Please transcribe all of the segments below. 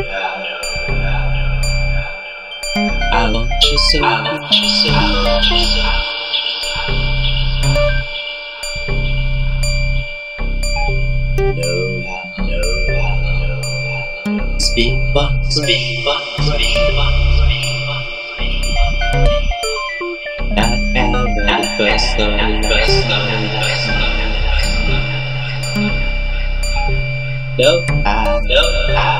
I want you so, I want you so, I want you so. Know how. Speak speak speak the first love, first first. No, I. No, I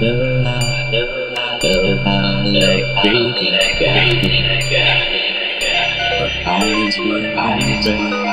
Know, I know. Like